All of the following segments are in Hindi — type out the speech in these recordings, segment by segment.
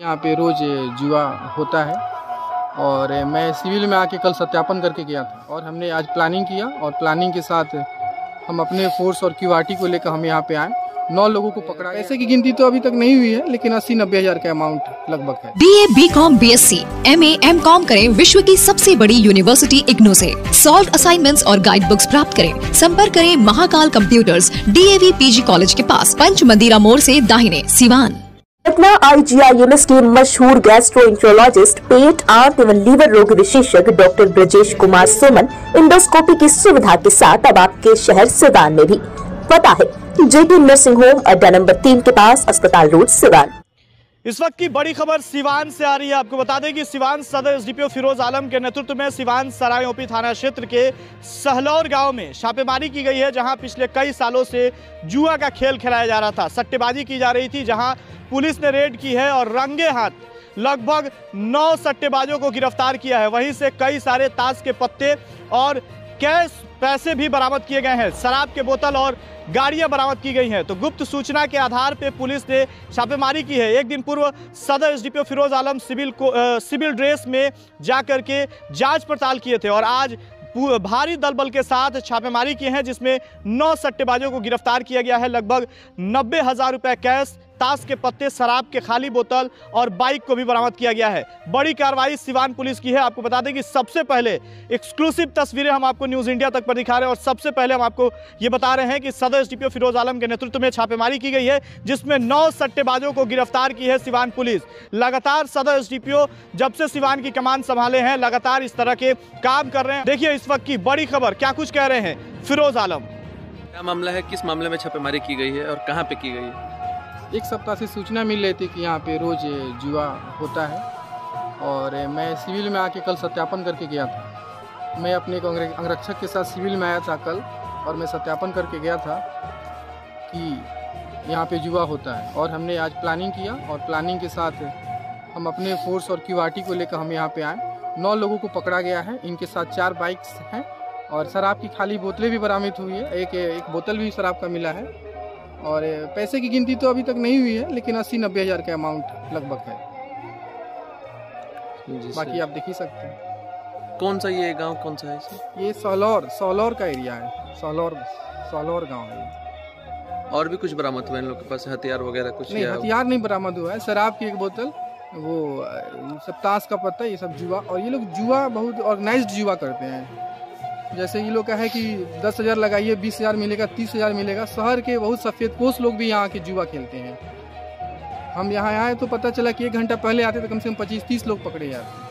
यहाँ पे रोज जुआ होता है। और मैं सिविल में आके कल सत्यापन करके गया था। और हमने आज प्लानिंग किया और प्लानिंग के साथ हम अपने फोर्स और क्यूआरटी को लेकर हम यहाँ पे आए। नौ लोगों को पकड़ा। पैसे की गिनती तो अभी तक नहीं हुई है, लेकिन अस्सी नब्बे हज़ार का अमाउंट लगभग है। B A B com B S C M A M com करें विश्व की सबसे बड़ी यूनिवर्सिटी इग्नो से। सॉल्व असाइनमेंट्स और गाइड बुक्स प्राप्त करें। संपर्क करें Mahakal computers D A V P G college के पास। पंच मंदिरा मोड़ ऐसी दाहिने, सिवान। पटना आईजीआईएमएस के मशहूर गैस्ट्रो गैस्ट्रोइंट्रोलॉजिस्ट पेट, आंत एवं लीवर रोग विशेषज्ञ डॉक्टर ब्रजेश कुमार सोमन इंडोस्कोपी की सुविधा के साथ अब आपके शहर सिवान में भी। पता है, जेपी नर्सिंग होम अड्डा नंबर तीन के पास, अस्पताल रोड, सिवान। इस वक्त की बड़ी खबर सिवान से आ रही है। आपको बता दें कि सिवान सदर एसडीपीओ फिरोज आलम के नेतृत्व में सिवान सराय ओपी थाना क्षेत्र के सहलौर गाँव में छापेमारी की गई है, जहाँ पिछले कई सालों से जुआ का खेल खिलाया जा रहा था। सट्टेबाजी की जा रही थी, जहाँ पुलिस ने रेड की है और रंगे हाथ लगभग नौ सट्टेबाजों को गिरफ़्तार किया है। वहीं से कई सारे ताश के पत्ते और कैश पैसे भी बरामद किए गए हैं। शराब के बोतल और गाड़ियाँ बरामद की गई हैं। तो गुप्त सूचना के आधार पर पुलिस ने छापेमारी की है। एक दिन पूर्व सदर एसडीपीओ फिरोज आलम सिविल को अ, सिविल ड्रेस में जाकर के जाँच पड़ताल किए थे और आज भारी दल बल के साथ छापेमारी की है जिसमें नौ सट्टेबाजों को गिरफ़्तार किया गया है। लगभग नब्बे हज़ार रुपए कैश ताश के पत्ते, शराब के खाली बोतल और बाइक को भी बरामद किया गया है। बड़ी कार्रवाई सिवान पुलिस की है। आपको बता दें कि सबसे पहले एक्सक्लूसिव तस्वीरें हम आपको न्यूज़ इंडिया तक पर दिखा रहे हैं और सबसे पहले हम आपको ये बता रहे हैं कि सदर एसडीपीओ फिरोज आलम के नेतृत्व में छापेमारी की गई है, जिसमें नौ सट्टेबाजों को गिरफ़्तार की है सिवान पुलिस। लगातार सदर एसडीपीओ जब से सिवान की कमान संभाले हैं, लगातार इस तरह के काम कर रहे हैं। देखिए, इस वक्त की बड़ी खबर, क्या कुछ कह रहे हैं फिरोज आलम? क्या मामला है? किस मामले में छापेमारी की गई है और कहाँ पे की गई है? एक सप्ताह से सूचना मिल रही थी कि यहाँ पे रोज जुआ होता है और मैं सिविल में आके कल सत्यापन करके गया था। मैं अपने अंगरक्षक के साथ सिविल में आया था कल और मैं सत्यापन करके गया था कि यहाँ पे जुआ होता है। और हमने आज प्लानिंग किया और प्लानिंग के साथ हम अपने फोर्स और क्यूआरटी को लेकर हम यहाँ पे आए। नौ लोगों को पकड़ा गया है। इनके साथ चार बाइक्स हैं और शराब की खाली बोतलें भी बरामद हुई है। एक एक बोतल भी शराब का मिला है। और पैसे की गिनती तो अभी तक नहीं हुई है लेकिन अस्सी नब्बे हज़ार का अमाउंट लगभग है। बाकी आप देख ही सकते हैं। कौन सा ये गाँव कौन सा है सर? ये सौलौर सौलौर का एरिया है। सौलौर सौलौर गाँव है और भी कुछ बरामद हुआ इन लोग के पास? हथियार वगैरह कुछ नहीं हथियार नहीं बरामद हुआ है। शराब की एक बोतल वो सब ताश का पत्ता ये सब जुआ और ये लोग जुआ बहुत ऑर्गेनाइज्ड जुआ करते हैं। जैसे ये लोग का है कि दस हज़ार लगाइए, बीस हज़ार मिलेगा, तीस हज़ार मिलेगा। शहर के बहुत सफ़ेद पोष लोग भी यहाँ के जुआ खेलते हैं। हम यहाँ आए तो पता चला कि एक घंटा पहले आते तो कम से कम पच्चीस, तीस लोग पकड़े जाते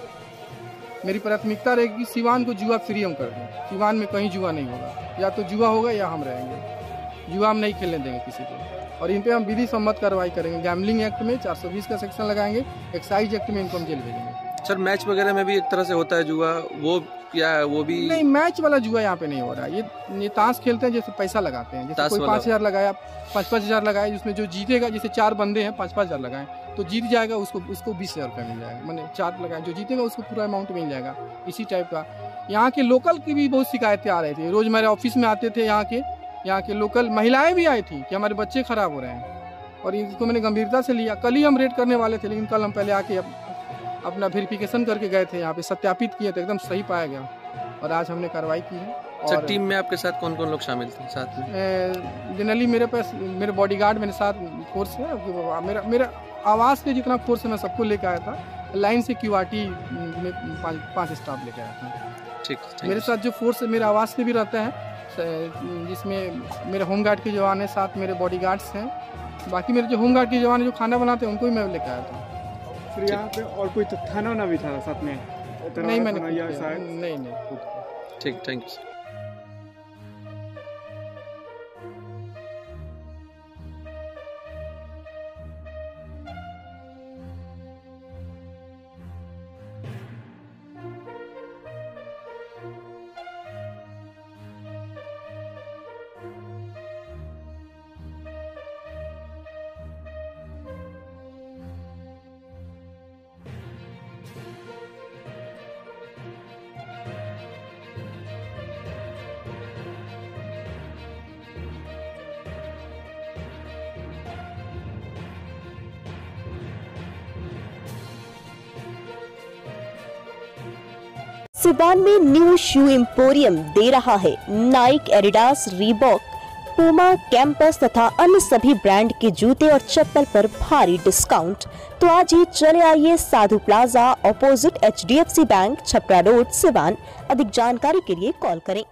मेरी प्राथमिकता रहेगी सिवान को जुआ फ्री हम कर दें। सिवान में कहीं जुआ नहीं होगा। या तो जुआ होगा या हम रहेंगे। जुआ हम नहीं खेलने देंगे किसी को। और इन पे हम विधि सम्मत कार्रवाई करेंगे। गैमलिंग एक्ट में 420 का सेक्शन लगाएँगे। एक्साइज एक्ट में इनको हम जेल भेजेंगे। सर मैच वगैरह में भी एक तरह से होता है जुआ वो क्या है वो भी नहीं मैच वाला जुआ यहाँ पे नहीं हो रहा है। ये ये ताश खेलते हैं जैसे पैसा लगाते हैं। जैसे कोई पाँच हज़ार लगाया पाँच पाँच हज़ार लगाए जिसमें जो जीतेगा जैसे चार बंदे हैं पाँच पाँच हज़ार लगाए तो जीत जाएगा उसको उसको बीस हज़ार रुपया मिल जाएगा। मैंने चार लगाए जो जीतेगा उसको पूरा अमाउंट मिल जाएगा इसी टाइप का। यहाँ के लोकल की भी बहुत शिकायतें आ रही थी। रोज मेरे ऑफ़िस में आते थे यहाँ के यहाँ के लोकल महिलाएँ भी आई थी कि हमारे बच्चे खराब हो रहे हैं। और इसको मैंने गंभीरता से लिया। कल ही हम रेड करने वाले थे लेकिन कल हम पहले आके अपना वेरिफिकेशन करके गए थे यहाँ पे सत्यापित किए थे एकदम सही पाया गया। और आज हमने कार्रवाई की है सर टीम में आपके साथ कौन कौन लोग शामिल थे साथ में? जनरली मेरे पास मेरे बॉडीगार्ड मेरे साथ फोर्स है मेरा मेरा आवास के जितना फोर्स है मैं सबको लेके आया था। लाइन से क्यूआरटी में पाँच स्टाफ लेके आया था। ठीक मेरे साथ जो फोर्स मेरे आवास से भी रहता है जिसमें मेरे होम गार्ड के जवान हैं साथ मेरे बॉडी गार्ड्स हैं। बाकी मेरे जो होम गार्ड के जवान हैं जो खाना बनाते हैं उनको भी मैं लेकर आया था। फिर यहाँ पे और कोई तो थाना ना भी था साथ में? नहीं मैंने नहीं नहीं ठीक थैंक यू सिवान में न्यू शू एम्पोरियम दे रहा है। Nike, Adidas, Reebok, Puma Campus तथा अन्य सभी ब्रांड के जूते और चप्पल पर भारी डिस्काउंट। तो आज ही चले आइए Sadhu plaza opposite HDFC bank Chhapra road, Siwan. अधिक जानकारी के लिए कॉल करें।